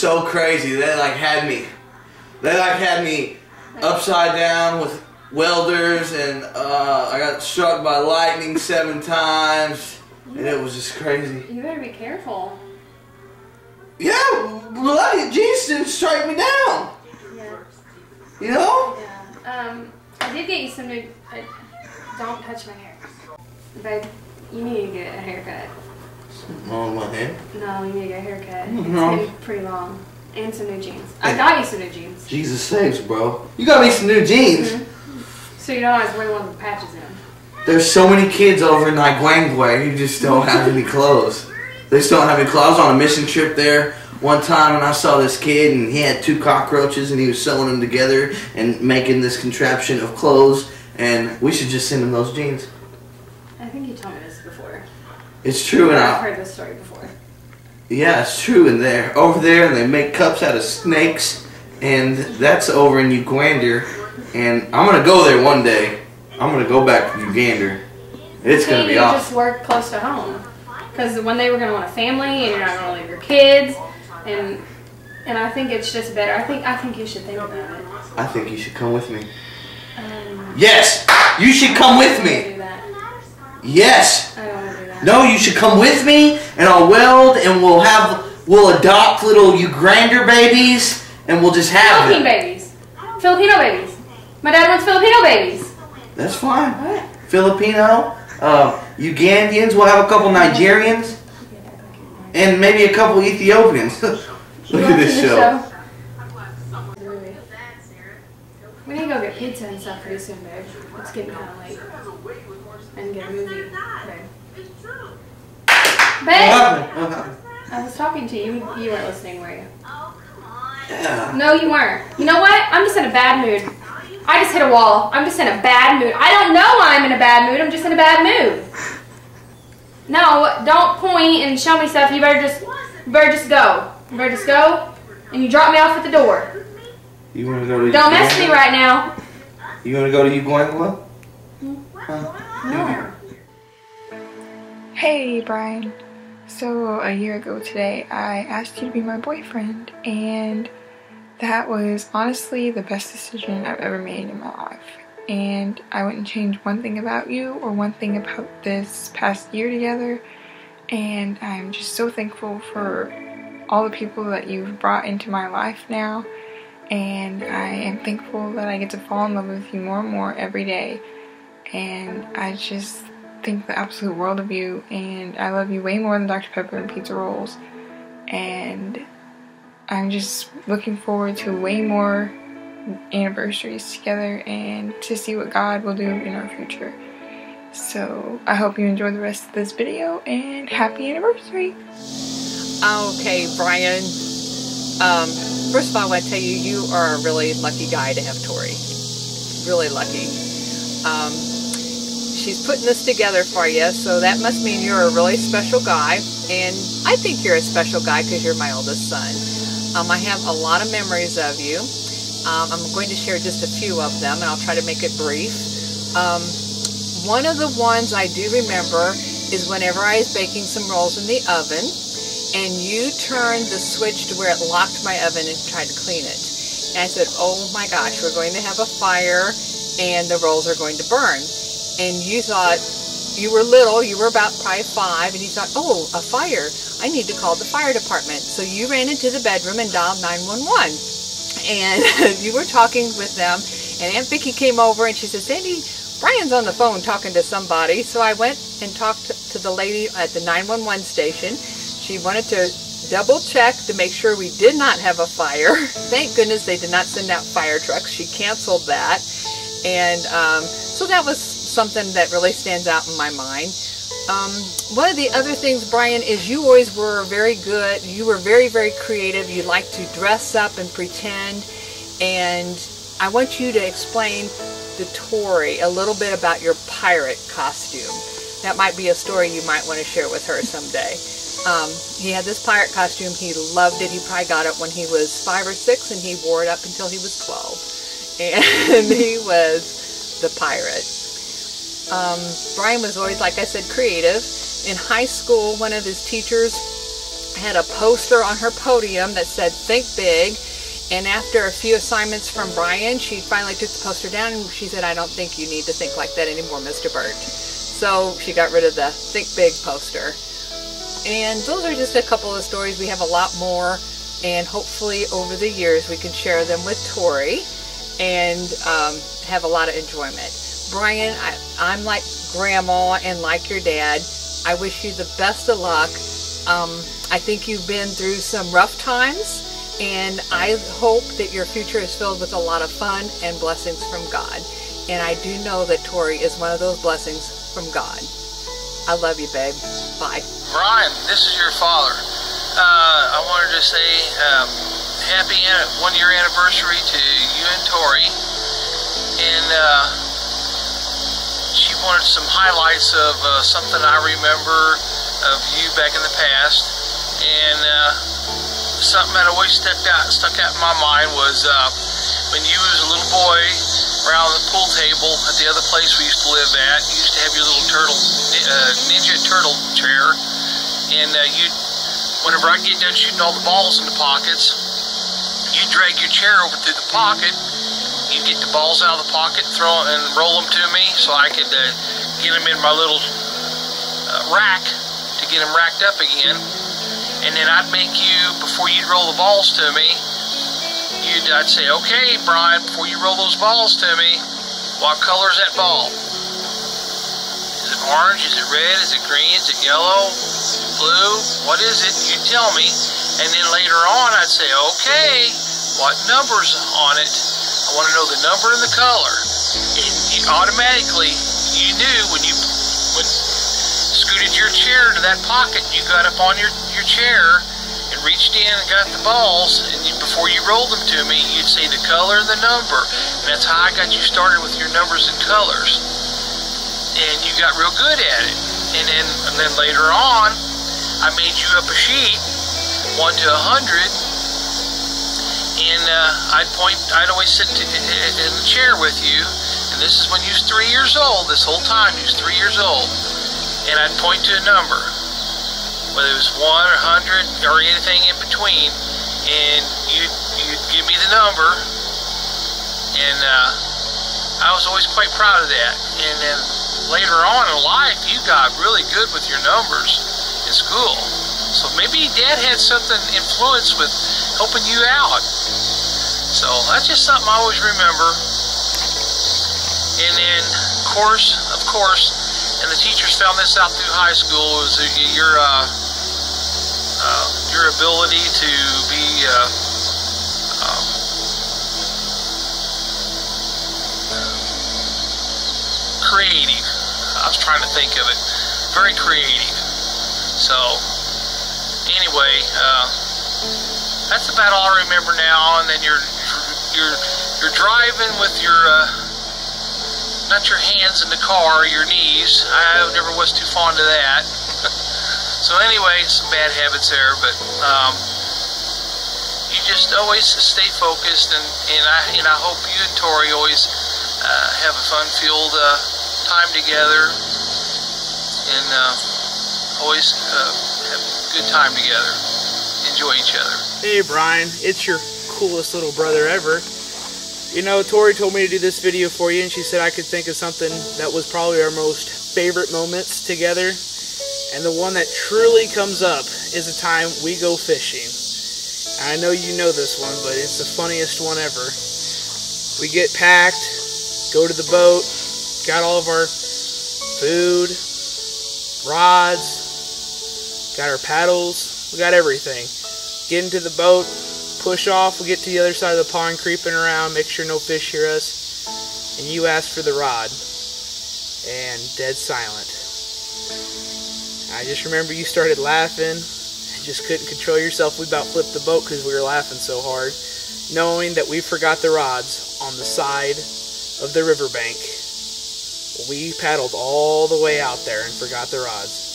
so crazy. They like had me. They like had me upside down with welders, and uh, I got struck by lightning seven times, and it was just crazy. You better be careful. Yeah, bloody Jesus didn't strike me down. Yeah. You know? Yeah. Um, I did get you some new. Don't touch my hair, babe. You need to get a haircut. On my head. No, you need to get a haircut. No. It's getting pretty long. And some new jeans. I got you some new jeans. Jesus saves, bro. You got me some new jeans. Mm-hmm. So you don't always wear one ones with patches in them. There's so many kids over in Niguangwe who just don't have any clothes. They just don't have any clothes. I was on a mission trip there one time and I saw this kid and he had two cockroaches and he was sewing them together and making this contraption of clothes and we should just send him those jeans. I think you told me. It's true and I've I, heard this story before. yeah, it's true and they're over there and they make cups out of snakes and that's over in Uganda and I'm gonna go there one day. I'm gonna go back to Uganda. It's See, gonna be awesome. just work close to home. Because one day we're gonna want a family, and you're not gonna leave your kids, and and I think it's just better. I think I think you should think about it. I think you should come with me. Um, Yes, you should come with me. Yes. I don't want to do that. No, you should come with me, and I'll weld, and we'll have, we'll adopt little Ugrander babies, and we'll just have Philippine them. babies. Filipino babies. My dad wants Filipino babies. That's fine. What? Filipino, uh, Ugandians. We'll have a couple Nigerians, and maybe a couple Ethiopians. Look at this show. We need to go get pizza and stuff pretty soon, babe. It's getting kind of late. And get a movie, babe. What Babe! What happened? I was talking to you. You weren't listening, were you? Yeah. No, you weren't. You know what? I'm just in a bad mood. I just hit a wall. I'm just in a bad mood. I don't know why I'm in a bad mood. I'm just in a bad mood. No, don't point and show me stuff. You better just, you better just go. You better just go, and you drop me off at the door. You want to go to? Don't mess with me right now. You want to go to Uganda? Huh? No. Hey, Bryan. So, uh, a year ago today, I asked you to be my boyfriend, and that was honestly the best decision I've ever made in my life. And I wouldn't change one thing about you or one thing about this past year together. And I'm just so thankful for all the people that you've brought into my life now. And I am thankful that I get to fall in love with you more and more every day. And I just think the absolute world of you, and I love you way more than Dr. Pepper and pizza rolls. And I'm just looking forward to way more anniversaries together and to see what God will do in our future. So I hope you enjoy the rest of this video and happy anniversary! Okay, Bryan. Um, first of all, I want to tell you, you are a really lucky guy to have Tori. Really lucky. Um, she's putting this together for you, so that must mean you're a really special guy. And I think you're a special guy because you're my oldest son. Um, I have a lot of memories of you. Um, I'm going to share just a few of them, and I'll try to make it brief. Um, one of the ones I do remember is whenever I was baking some rolls in the oven, and you turned the switch to where it locked my oven and tried to clean it. And I said, oh my gosh, we're going to have a fire and the rolls are going to burn. And you thought, you were little, you were about probably five, and you thought, oh, a fire. I need to call the fire department. So you ran into the bedroom and dialed 911. And you were talking with them, and Aunt Vicky came over and she said, Sandy, Bryan's on the phone talking to somebody. So I went and talked to the lady at the 911 station. She wanted to double check to make sure we did not have a fire. Thank goodness they did not send out fire trucks. She canceled that. And um, so that was something that really stands out in my mind. Um, one of the other things, Bryan, is you always were very good. You were very, very creative. You like to dress up and pretend. And I want you to explain to Tori a little bit about your pirate costume. That might be a story you might want to share with her someday. Um, he had this pirate costume. He loved it. He probably got it when he was five or six, and he wore it up until he was 12. And he was the pirate. Um, Bryan was always, like I said, creative. In high school, one of his teachers had a poster on her podium that said "Think Big." And after a few assignments from Bryan, she finally took the poster down and she said, I don't think you need to think like that anymore, Mr. Burt. So she got rid of the Think Big poster. And those are just a couple of stories. We have a lot more, and hopefully over the years we can share them with Tori and um, have a lot of enjoyment. Bryan, I, I'm like grandma and like your dad. I wish you the best of luck. Um, I think you've been through some rough times and I hope that your future is filled with a lot of fun and blessings from God. And I do know that Tori is one of those blessings from God. I love you, babe. Bye. Bryan, this is your father. Uh, I wanted to say um, happy one year anniversary to you and Tori. And uh, wanted some highlights of uh, something I remember of you back in the past. And uh, something that always stuck out stuck out in my mind was uh, when you was a little boy around the pool table at the other place we used to live at. You used to have your little turtle uh, ninja turtle chair, and uh, you whenever I get done shooting all the balls in the pockets, you drag your chair over to the pocket. You get the balls out of the pocket, throw and roll them to me so I could uh, get them in my little uh, rack to get them racked up again and then I'd make you, before you'd roll the balls to me, you'd, I'd say, okay, Bryan, before you roll those balls to me, what color is that ball? Is it orange? Is it red? Is it green? Is it yellow? Blue? What is it? You tell me. And then later on, I'd say, okay, what number's on it? I want to know the number and the color. And you, automatically, you knew when you when scooted your chair to that pocket, you got up on your your chair and reached in and got the balls, and you, before you rolled them to me, you'd say the color and the number. And that's how I got you started with your numbers and colors. And you got real good at it. And then, and then later on, I made you up a sheet, one to a hundred, and uh, I'd point, I'd always sit in the chair with you, and this is when you was three years old. This whole time, you was three years old, and I'd point to a number whether it was one or hundred or anything in between, and you you'd give me the number, and uh, I was always quite proud of that. And then later on in life, you got really good with your numbers in school. So maybe Dad had something influence with helping you out. So that's just something I always remember. And then, of course, of course, and the teachers found this out through high school was your uh, uh, your ability to be uh, um, creative. I was trying to think of it. Very creative. So anyway, uh, that's about all I remember now. And then you're you're you're driving with your uh, not your hands in the car, your knees. I never was too fond of that. so anyway, some bad habits there, but um, you just always stay focused, and, and I and I hope you and Tori always uh, have a fun-filled uh, time together, and uh, always uh, good time together. Enjoy each other. Hey Bryan, it's your coolest little brother ever. You know, Tori told me to do this video for you, and she said I could think of something that was probably our most favorite moments together. And the one that truly comes up is the time we go fishing. I know you know this one, but it's the funniest one ever. We get packed, go to the boat, got all of our food, rods, got our paddles, we got everything. Get into the boat, push off, we get to the other side of the pond, creeping around, make sure no fish hear us, and you ask for the rod, and dead silent. I just remember you started laughing, and just couldn't control yourself. We about flipped the boat because we were laughing so hard, knowing that we forgot the rods on the side of the riverbank. We paddled all the way out there and forgot the rods.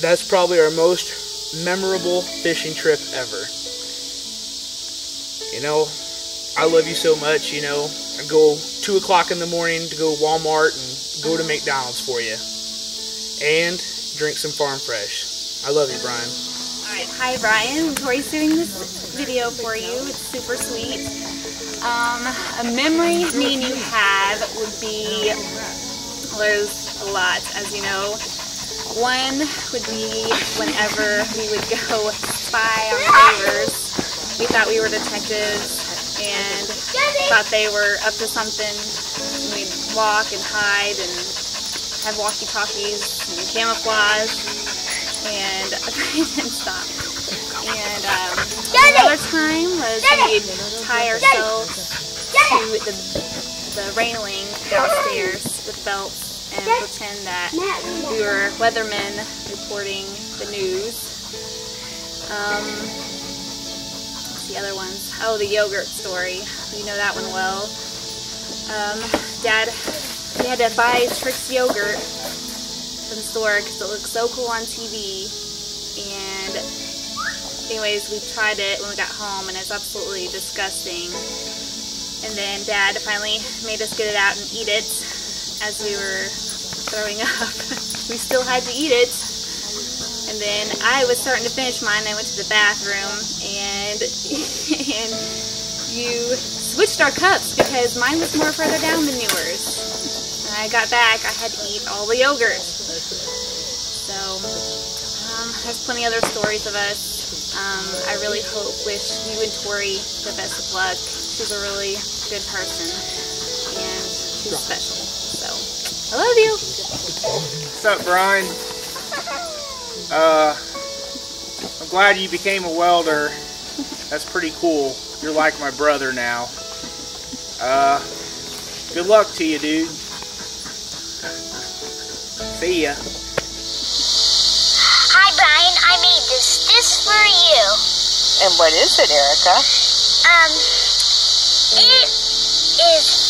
That's probably our most memorable fishing trip ever. You know, I love you so much, you know. I go 2 o'clock in the morning to go to Walmart and go to McDonald's for you. And drink some Farm Fresh. I love you, Bryan. All right, Hi Bryan, Tori's doing this video for you. It's super sweet. Um, a memory me and you have would be, well, there's a lot, as you know. One would be whenever we would go spy on neighbors. We thought we were detectives and thought they were up to something. We'd walk and hide and have walkie-talkies and camouflage and and stop. And um, another time was we'd tie ourselves to the, the railing downstairs with belts and pretend that we were weathermen reporting the news. Um, what's the other ones? Oh, the yogurt story. You know that one well. Um, Dad, we had to buy Trix yogurt from the store because it looked so cool on TV. And anyways, we tried it when we got home and it's absolutely disgusting. And then Dad finally made us get it out and eat it as we were throwing up. we still had to eat it. And then I was starting to finish mine. I went to the bathroom and and you switched our cups because mine was more further down than yours. When I got back, I had to eat all the yogurt. So um, there's plenty other stories of us. Um, I really hope, wish you and Tori the best of luck. She's a really good person and she's special. So I love you. What's up, Bryan? Uh, I'm glad you became a welder. That's pretty cool. You're like my brother now. Uh, good luck to you, dude. See ya. Hi, Bryan. I made this. This for you. And what is it, Erica? Um, it is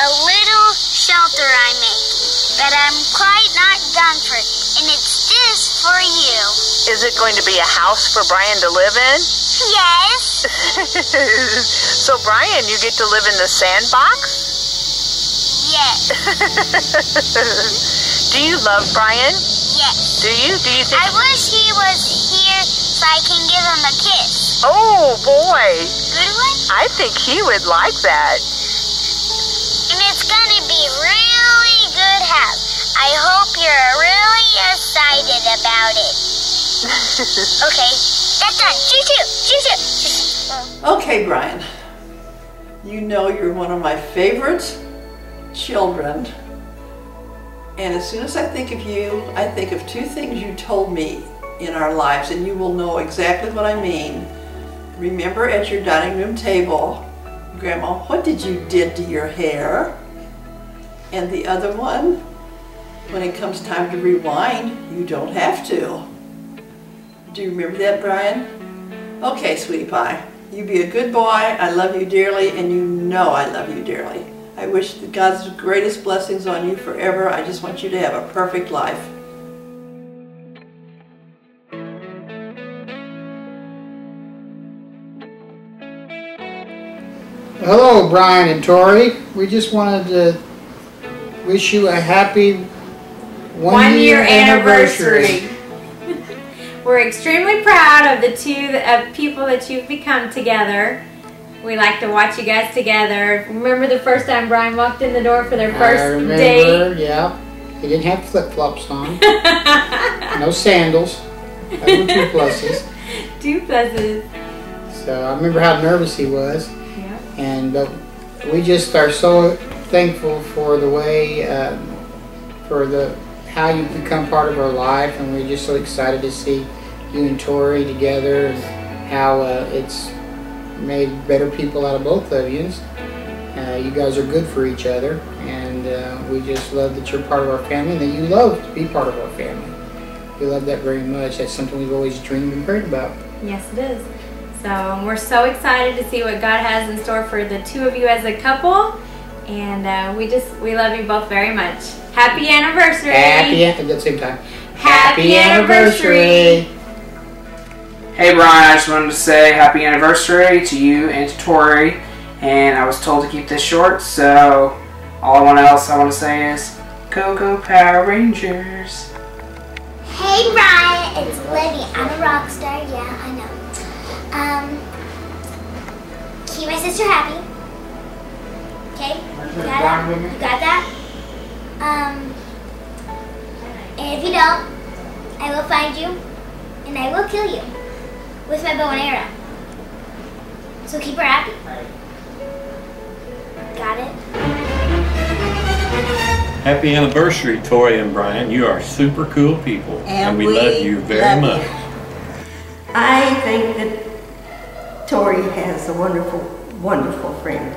a little shelter I'm making, but I'm quite not done for. And it's this for you. Is it going to be a house for Bryan to live in? Yes. so, Bryan, you get to live in the sandbox? Yes. Do you love Bryan? Yes. Do you? Do you think? I wish he was here so I can give him a kiss. Oh boy, Good one? I think he would like that. Good house. I hope you're really excited about it. okay, that's done. Choo choo, choo choo. Okay, Bryan. You know you're one of my favorite children. And as soon as I think of you, I think of two things you told me in our lives, and you will know exactly what I mean. Remember at your dining room table, Grandma, what did you did to your hair? And the other one, when it comes time to rewind, you don't have to. Do you remember that, Bryan? Okay, sweetie pie. You be a good boy. I love you dearly, and you know I love you dearly. I wish God's greatest blessings on you forever. I just want you to have a perfect life. Hello, Bryan and Tori. We just wanted to wish you a happy one, One year anniversary. We're extremely proud of the two of people that you've become together. We like to watch you guys together. Remember the first time Bryan walked in the door for their I first remember, date? yeah. He didn't have flip flops on, no sandals. Two pluses. Two pluses. So I remember how nervous he was, Yeah. and but we just are so thankful for the way, um, for the how you've become part of our life, and we're just so excited to see you and Tori together, and how uh, it's made better people out of both of you. Uh, you guys are good for each other, and uh, we just love that you're part of our family, and that you love to be part of our family. We love that very much. That's something we've always dreamed and prayed about. Yes, it is. So we're so excited to see what God has in store for the two of you as a couple, and uh, we just, we love you both very much. Happy anniversary. Happy, at the same time. Happy, happy anniversary. anniversary. Hey Bryan, I just wanted to say happy anniversary to you and to Tori. And I was told to keep this short, so all I want else I want to say is go go Power Rangers. Hey Bryan, it's Libby. I'm a rock star. Yeah, I know. Um, keep my sister happy. Okay? You got that? You got that? Um, and if you don't, I will find you and I will kill you with my bow and arrow. So keep her happy. Got it? Happy anniversary, Tori and Bryan. You are super cool people, and, we, love you very love much. you. I think that Tori has a wonderful, wonderful friend.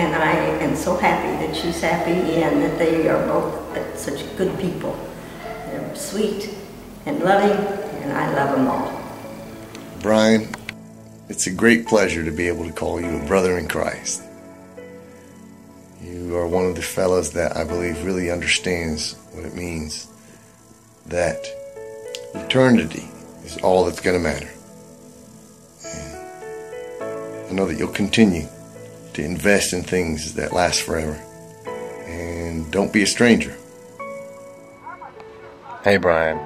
And I am so happy that she's happy and that they are both such good people. They're sweet and loving, and I love them all. Bryan, it's a great pleasure to be able to call you a brother in Christ. You are one of the fellows that I believe really understands what it means that eternity is all that's going to matter. And I know that you'll continue to invest in things that last forever. And don't be a stranger. Hey Bryan,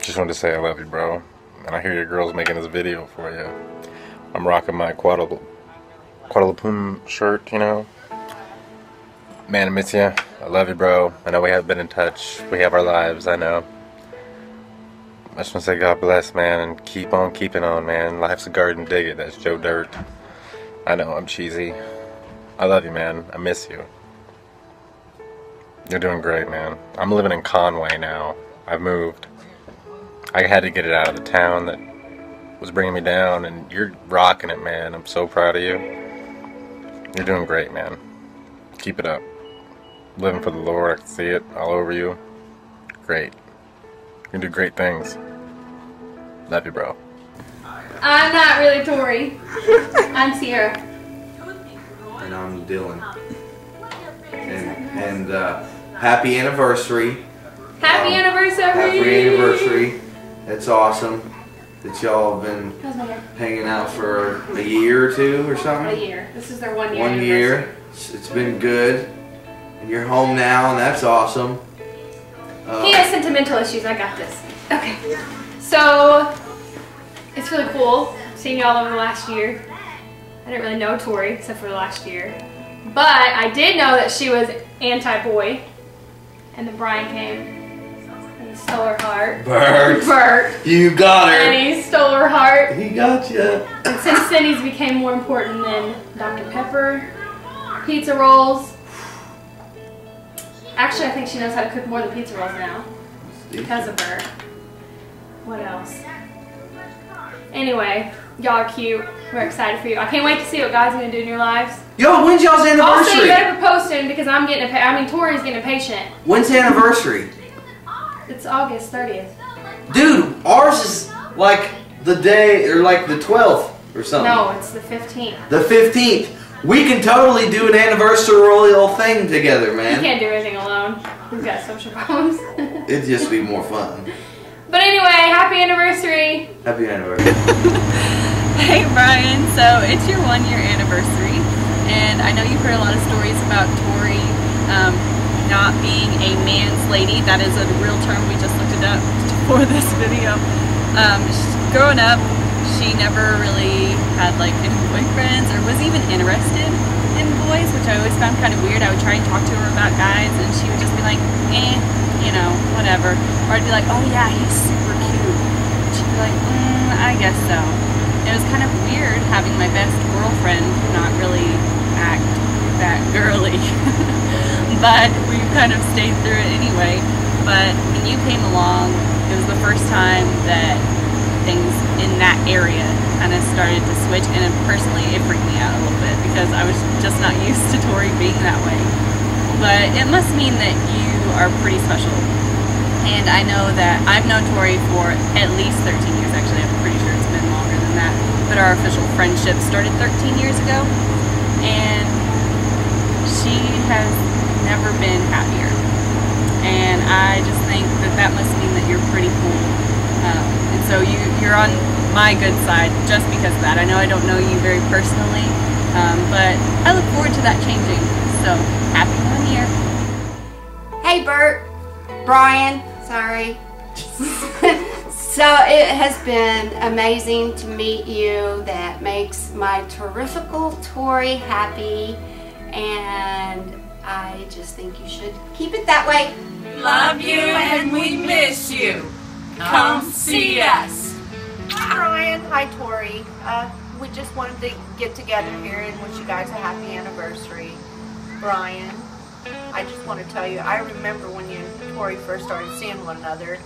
just wanted to say I love you, bro. And I hear your girl's making this video for you. I'm rocking my Guadalupe shirt, you know. Man, I miss you. I love you, bro. I know we haven't been in touch. We have our lives, I know. I just want to say God bless, man, and keep on keeping on, man. Life's a garden, dig it. That's Joe Dirt. I know, I'm cheesy. I love you, man. I miss you. You're doing great, man. I'm living in Conway now. I've moved. I had to get it out of the town that was bringing me down, and you're rocking it, man. I'm so proud of you. You're doing great, man. Keep it up. Living for the Lord, I can see it all over you. Great. You can do great things. Love you, bro. I'm not really Tori. I'm Sierra. And I'm Dylan. And, and uh, happy anniversary. Happy Um, anniversary! Happy anniversary. It's awesome that y'all have been How's my hair? hanging out for a year or two or something. A year. This is their one year. One year. It's, it's been good. And you're home now, and that's awesome. Uh, He has sentimental issues. I got this. Okay. So it's really cool seeing y'all over the last year. I didn't really know Tori except for the last year, but I did know that she was anti-boy, and then Bryan came and he stole her heart. Bert. Bert. You got her. And he stole her heart. He got you. And since then, he's became more important than Dr. Pepper, pizza rolls. Actually, I think she knows how to cook more than pizza rolls now because of her. What else? Anyway, y'all are cute. We're excited for you. I can't wait to see what God's gonna do in your lives. Yo, when's y'all's anniversary? Also, you better propose soon because I'm getting a. Pa- I mean, Tori's getting a patient. When's the anniversary? It's August 30th. Dude, ours is like the day, or like the 12th or something. No, it's the 15th. The 15th. We can totally do an anniversarial thing together, You man. can't do anything alone. We've got social problems. It'd just be more fun. But anyway, happy anniversary. Happy anniversary. Hey Bryan, so it's your one year anniversary, and I know you've heard a lot of stories about Tori um, not being a man's lady. That is a real term, we just looked it up for this video. Um, sh- growing up, she never really had like any boyfriends or was even interested in boys, which I always found kind of weird. I would try and talk to her about guys, and she would just be like, eh, you know, whatever. Or I'd be like, oh yeah, he's super cute. She'd be like, mm, I guess so. It was kind of weird having my best girlfriend not really act that girly. but we kind of stayed through it anyway. But when you came along, it was the first time that things in that area kind of started to switch. And personally, it freaked me out a little bit because I was just not used to Tori being that way. But it must mean that you are pretty special. And I know that I've known Tori for at least 13 years. Actually, I'm pretty sure it's been longer than that. But our official friendship started 13 years ago. And she has never been happier. And I just think that that must mean that you're pretty cool. Um, and so you, you're on my good side just because of that. I know I don't know you very personally, um, but I look forward to that changing. So happy one year. Hey, Bert. Bryan. Sorry. So it has been amazing to meet you. That makes my terrifical Tori happy. And I just think you should keep it that way. Love you and we miss you. Come see us. Hi, Bryan. Hi, Tori. Uh, we just wanted to get together here and wish you guys a happy anniversary. Bryan, I just want to tell you, I remember when you and Tori first started seeing one another,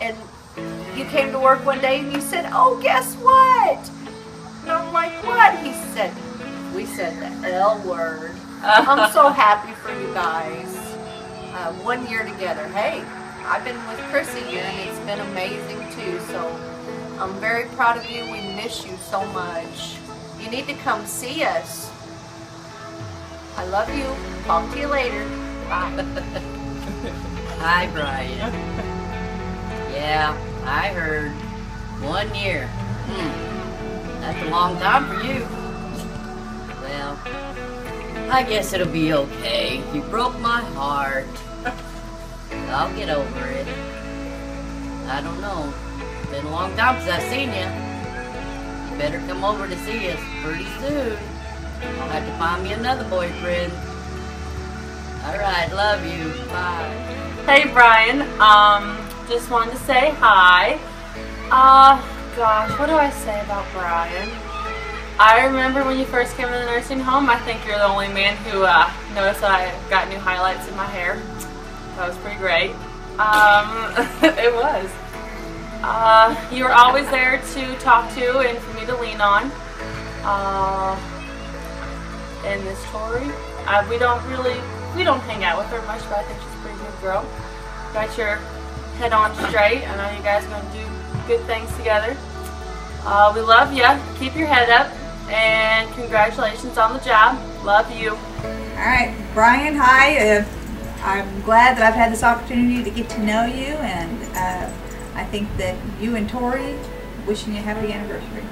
and you came to work one day and you said, oh, guess what? And I'm like, what? He said, we said the L word. I'm so happy for you guys. Uh, one year together. Hey, I've been with Chrissy and it's been amazing too. So I'm very proud of you. We miss you so much. You need to come see us. I love you. Talk to you later. Bye. Hi, Bryan. Yeah, I heard. One year. Hmm. That's a long time for you. Well, I guess it'll be okay. You broke my heart. I'll get over it. I don't know. It's been a long time since I've seen you. You better come over to see us pretty soon. I'll have to find me another boyfriend. Alright, love you. Bye. Hey Bryan, um, just wanted to say hi. Uh, gosh, what do I say about Bryan? I remember when you first came in the nursing home, I think you're the only man who uh, noticed I got new highlights in my hair. That was pretty great. Um, it was. Uh, you were always there to talk to and for me to lean on. Uh, and this Tori, uh, we don't really, we don't hang out with her much, but I think she's a pretty good girl. Got your head on straight. I know you guys are going to do good things together. Uh, we love you. Keep your head up. And congratulations on the job. Love you. All right, Bryan, hi. Uh, I'm glad that I've had this opportunity to get to know you, and uh, I think that you and Tori, wishing you a happy anniversary.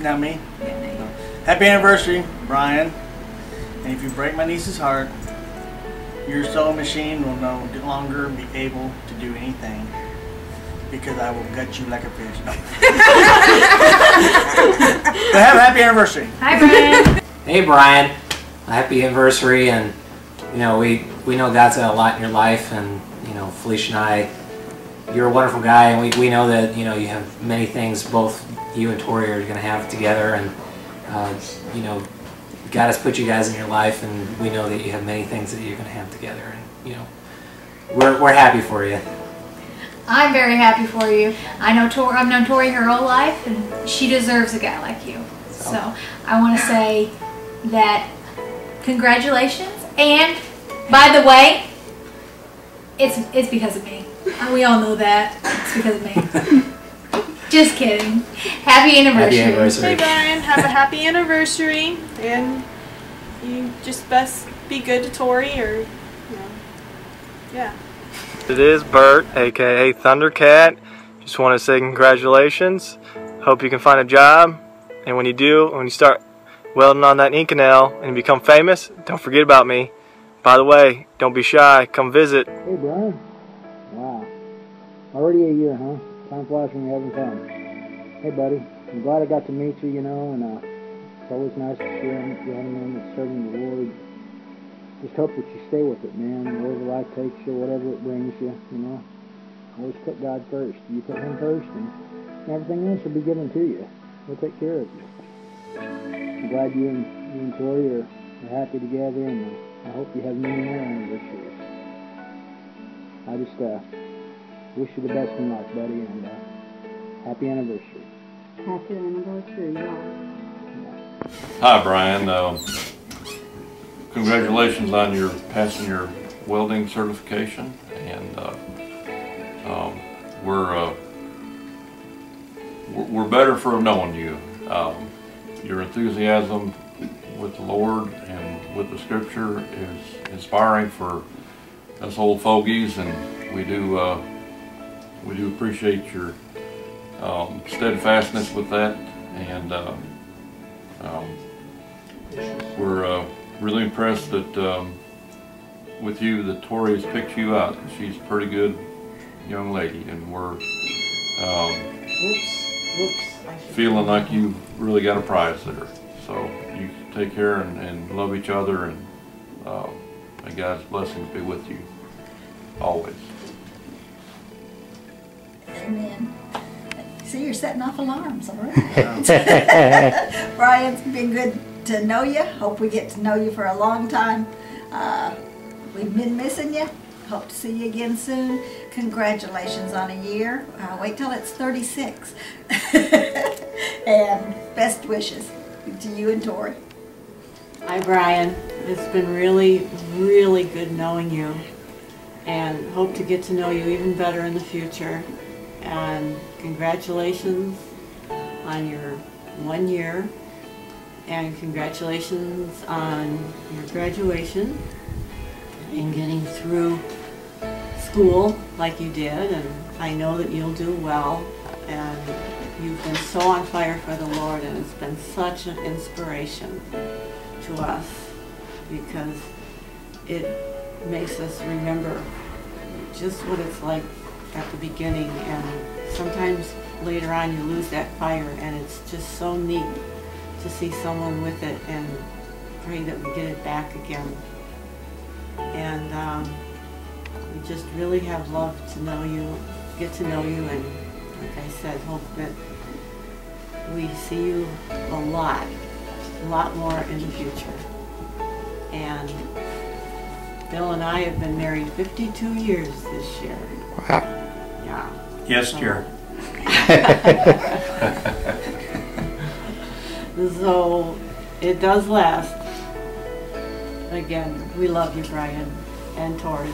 Not me? Yeah, me. Happy anniversary, Bryan. And if you break my niece's heart, your sewing machine will no longer be able to do anything because I will gut you like a fish. No. but have a happy anniversary. Hi, Bryan. Hey, Bryan. Happy anniversary, and you know we we know God's got a lot in your life, and you know Felicia and I, you're a wonderful guy, and we, we know that you know you have many things both you and Tori are going to have together, and uh, you know God has put you guys in your life, and we know that you have many things that you're going to have together, and you know we're we're happy for you. I'm very happy for you. I know Tori. I've known Tori her whole life, and she deserves a guy like you. So I want to say that congratulations. And by the way, it's it's because of me. We all know that it's because of me. Just kidding. Happy anniversary. Happy anniversary. Hey Bryan, have a happy anniversary, and you just best be good to Tori, or you know, yeah. It is Bert, aka Thundercat. Just want to say congratulations. Hope you can find a job. And when you do, when you start welding on that ink canal and become famous, don't forget about me. By the way, don't be shy. Come visit. Hey, Bryan. Wow. Already a year, huh? Time flies when you're having fun. Hey, buddy. I'm glad I got to meet you, you know, and uh, it's always nice to see a young man that's serving the Lord. Just hope that you stay with it, man. Wherever life takes you, whatever it brings you, you know. Always put God first. You put Him first, and everything else will be given to you. He'll take care of you. I'm glad you and, you and Tori are, are happy together, and I hope you have many more anniversaries. I just uh, wish you the best in life, buddy, and uh, happy anniversary. Happy anniversary, y'all. Hi, Bryan. Um, congratulations on your passing your welding certification, and uh, um, we're, uh, we're we're better for knowing you. Um, your enthusiasm with the Lord and with the Scripture is inspiring for us old fogies, and we do uh, we do appreciate your um, steadfastness with that, and. Uh, um, we're uh, really impressed that um, with you that Tori has picked you out. She's a pretty good young lady, and we're um, Whoops, whoops. Feeling like you really got a prize there. So you take care and, and love each other, and uh, may God's blessings be with you always. Amen. See, you're setting off alarms, all right? Bryan, it's been good to know you. Hope we get to know you for a long time. Uh, we've been missing you. Hope to see you again soon. Congratulations on a year. Uh, wait till it's 36. and best wishes to you and Tori. Hi, Bryan. It's been really, really good knowing you and hope to get to know you even better in the future. And congratulations on your one year and congratulations on your graduation and getting through school like you did. And I know that you'll do well and you've been so on fire for the Lord and it's been such an inspiration to us because it makes us remember just what it's like at the beginning and sometimes later on you lose that fire and it's just so neat to see someone with it and pray that we get it back again. And um, we just really have loved to know you, get to know you and like I said, hope that we see you a lot, a lot more in the future. And Bill and I have been married 52 years this year. Wow. Yeah. Yes, So- dear. so it does last. Again, we love you, Bryan and Tori.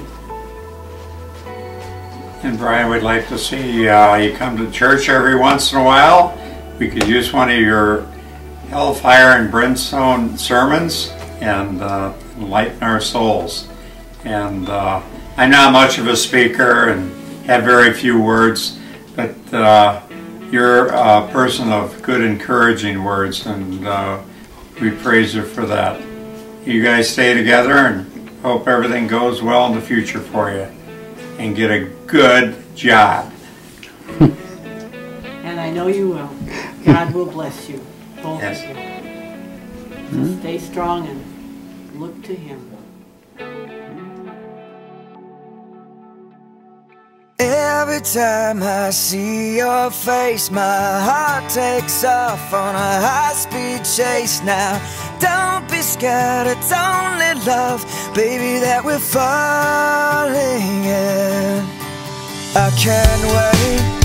And Bryan, we'd like to see uh, you come to church every once in a while. We could use one of your hellfire and brimstone sermons and uh, enlighten our souls. And uh, I'm not much of a speaker and have very few words, but uh, you're a person of good, encouraging words, and uh, we praise you for that. You guys stay together and hope everything goes well in the future for you and get a good job. And I know you will. God will bless you, both Yes. of you. Hmm? So stay strong and look to Him. Every time I see your face, my heart takes off on a high speed chase. Now, don't be scared, it's only love, baby, that we're falling in. I can't wait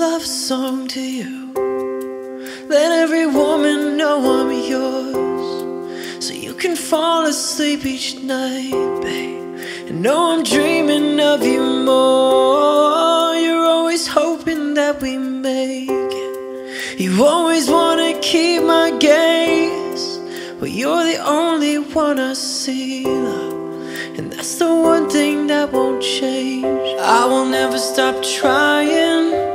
love song to you. Let every woman know I'm yours. So you can fall asleep each night, babe. And know I'm dreaming of you more. You're always hoping that we make it. You always wanna keep my gaze. But you're the only one I see, love. And that's the one thing that won't change. I will never stop trying.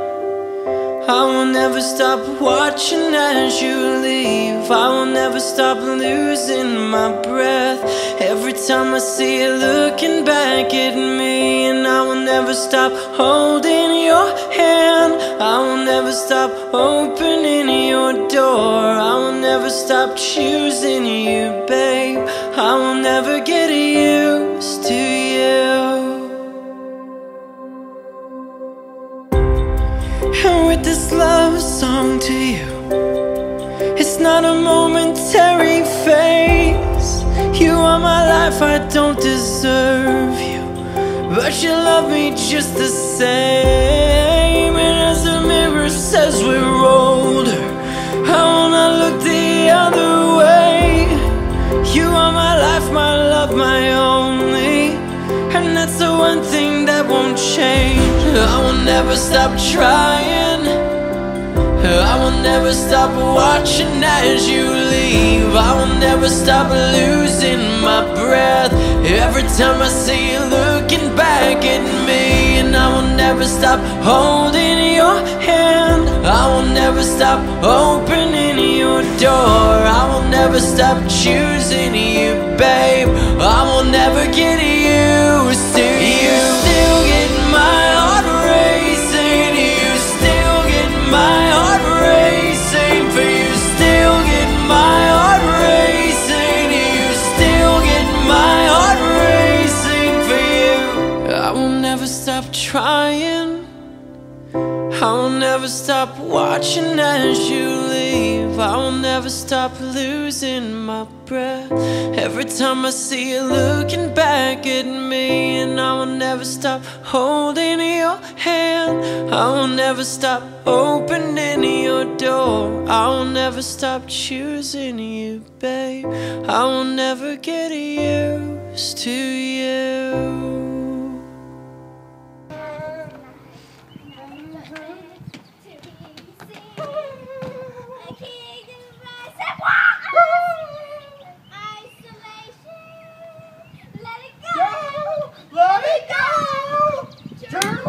I will never stop watching as you leave. I will never stop losing my breath. Every time I see you looking back at me, and I will never stop holding your hand. I will never stop opening your door. I will never stop choosing you, babe. I will never get used to you. And with this love song to you, it's not a momentary phase. You are my life, I don't deserve you. But you love me just the same. And as the mirror says we're older, I wanna look the other way. You are my life, my love, my only. And that's the one thing that won't change. Never stop trying. I will never stop watching as you leave. I will never stop losing my breath. Every time I see you looking back at me, and I will never stop holding your hand. I will never stop opening your door. I will never stop choosing you, babe. I will never get used to stop watching as you leave. I will never stop losing my breath. Every time I see you looking back at me, and I will never stop holding your hand. I will never stop opening your door. I will never stop choosing you, babe. I will never get used to you. Let it go! Turn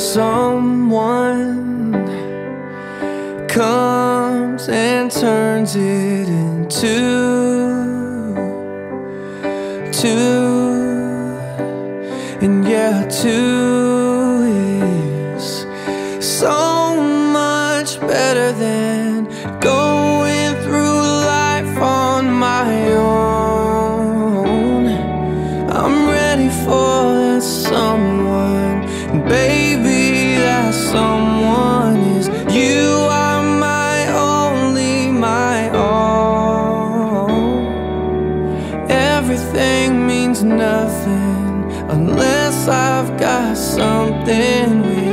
until nothing unless I've got something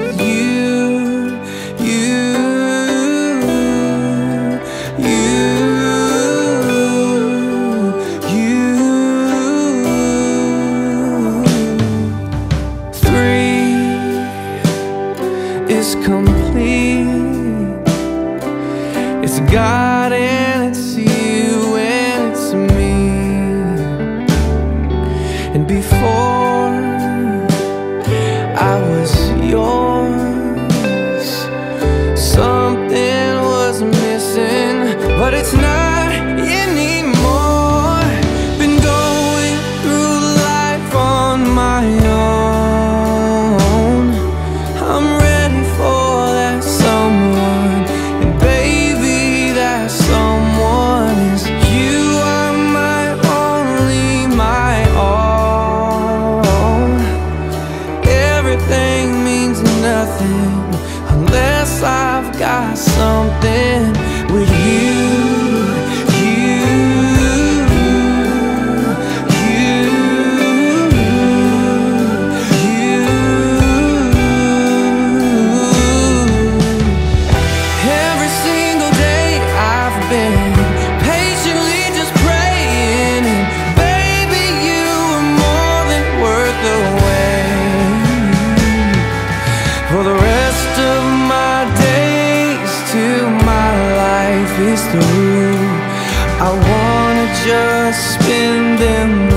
I spending them.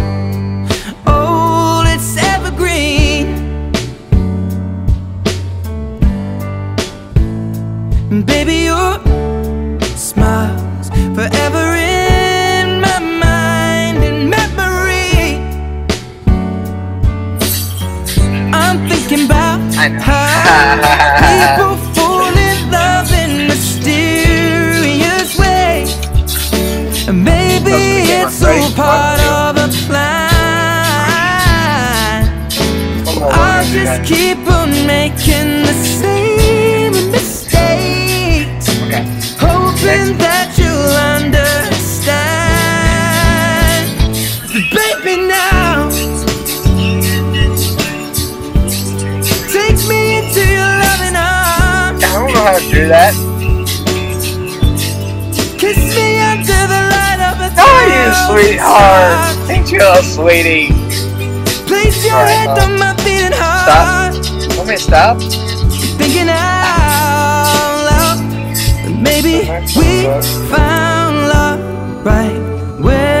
And baby, your smile's forever in my mind and memory. I'm thinking about how I don't know how to do that. Kiss me under the light of a Oh, you sweetheart. Ain't you sweetie? Place your Alright, head uh, on my beating heart. Stop. Want me to stop? Thinking out loud maybe we found love right where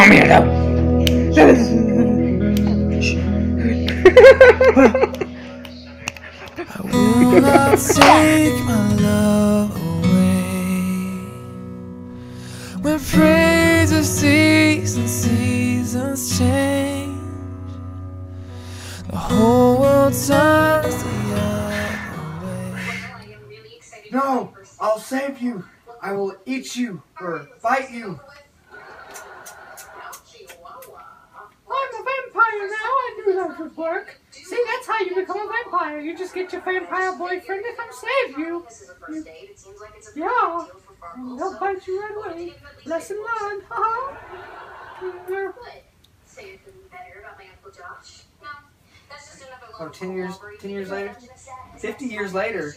something. what get boyfriend to come save you. You- Yeah. And they'll bite you right away. Lesson learned. Haha. Yeah. Oh, 10 years, 10 years later? 50 years later.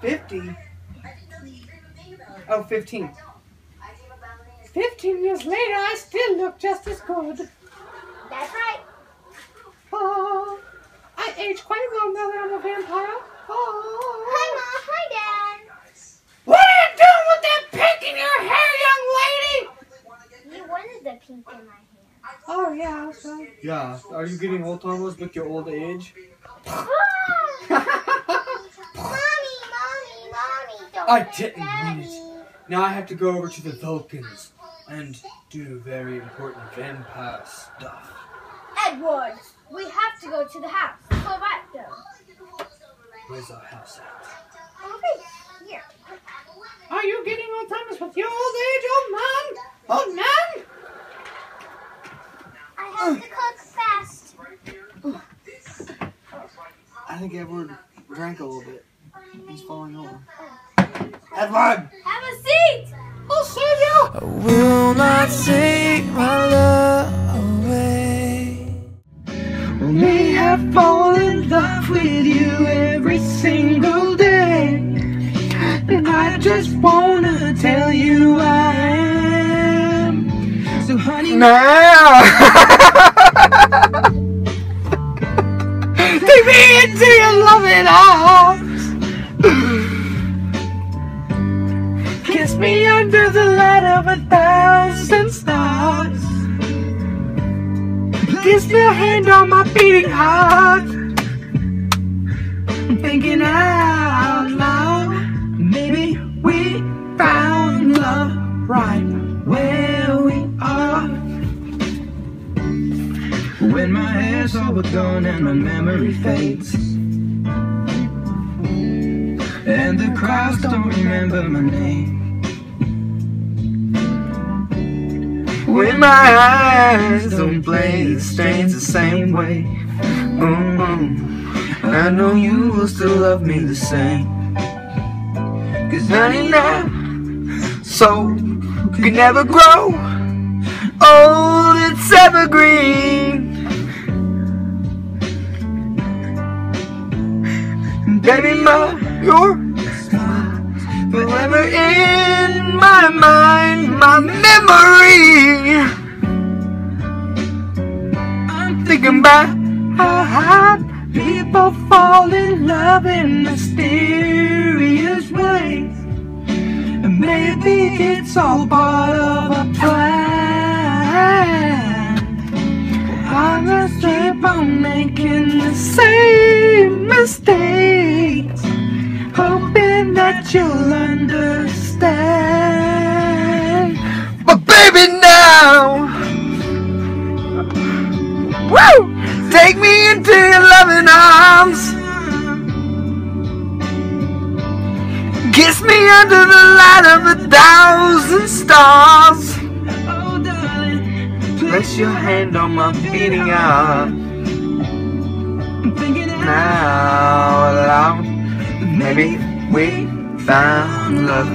50? Oh, 15. 15 years later, I still look just as good. That's right. Oh, I age quite well now that I'm a vampire. Oh. Hi, Mom. Hi, Dad. What are you doing with that pink in your hair, young lady? You wanted the pink in my hair. Oh, yeah, that's. Yeah. Are you getting old, Thomas, with your old age? Mommy, mommy, mommy. Don't I didn't mean it. Now I have to go over to the Vulcans and do very important vampire stuff. Edward, we have to go to the house. Correcto. Where's our house at? Okay, here. Are you getting on Thomas with your old age, old man? Old man? I have to cook fast. I think Edward drank a little bit. He's falling over. Edward! Have a seat. I'll save you. I will not take my love away. May I fall in love with you every single day. And I just wanna tell you I am. So honey now Take me into your loving arms. Kiss me under the light of a thousand stars. Place your hand on my beating heart. Thinking out loud. Maybe we found love right where we are. When my hair's all but gone and my memory fades. And the crowds don't remember my name. When my eyes don't play the strings the same way. mm I know you will still love me the same. Cause honey now, so can never grow old, it's evergreen. Baby, my, your forever in my mind, my memory. I'm thinking about how people fall in love in mysterious ways. And maybe it's all part of a plan. I'm just keep on making the same mistakes, hoping that you'll understand. But baby, now, woo, take me into your loving arms. Kiss me under the light of a thousand stars. Place your hand on my beating heart. Now aloud, maybe we found love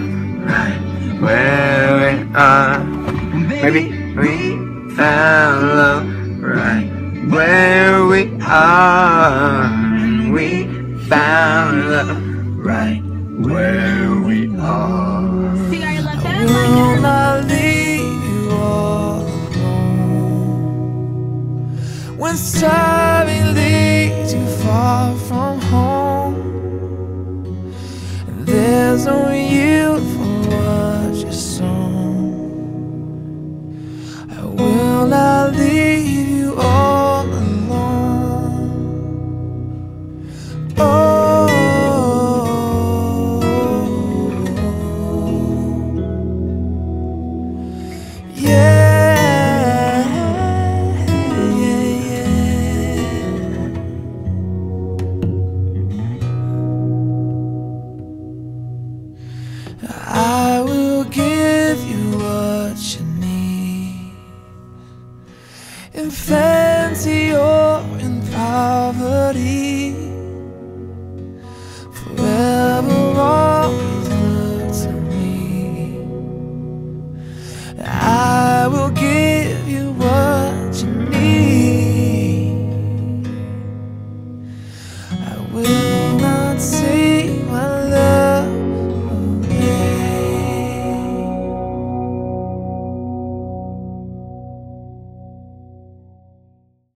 right where we are. Maybe We found love right where we are. We found love right where we are. I'll not leave you alone when striving leads you far from home. There's no yield for what you're sown. I will not leave you all alone. Oh.